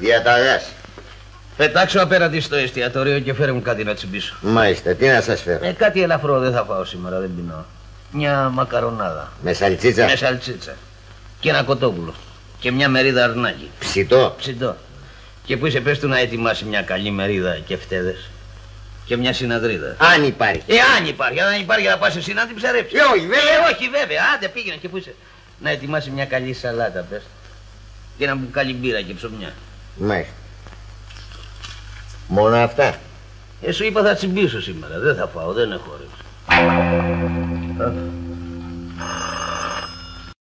Διαταγάς. Πετάξω απέναντι στο εστιατόριο και φέρε μου κάτι να τσιμπήσω. Μάλιστα, τι να σας φέρω; Ε, κάτι ελαφρό δεν θα φάω σήμερα, δεν πεινώ. Μια μακαρονάδα. Με σαλτσίτσα; Με σαλτσίτσα. Και ένα κοτόπουλο. Και μια μερίδα αρνάκι. Ψητό; Ψητό. Και που είσαι πες του να ετοιμάσει μια καλή μερίδα και φτέδες. Και μια συναδρίδα. Αν υπάρχει. Ε, αν υπάρχει, αν υπάρχει θα πας εσύ να την ψαρέψεις. Ε, όχι, βέβαια. Ε, όχι, βέβαια. Άντε πήγαινε και που είσαι. Να ετοιμάσει μια καλή σαλάτα, πες. Και ένα μπουκάλι μπύρα και ψωμιά. Μάλιστα. Μόνο αυτά. Ε, σου είπα θα τσιμπήσω σήμερα. Δεν θα φάω, δεν έχω όρεξη. Α,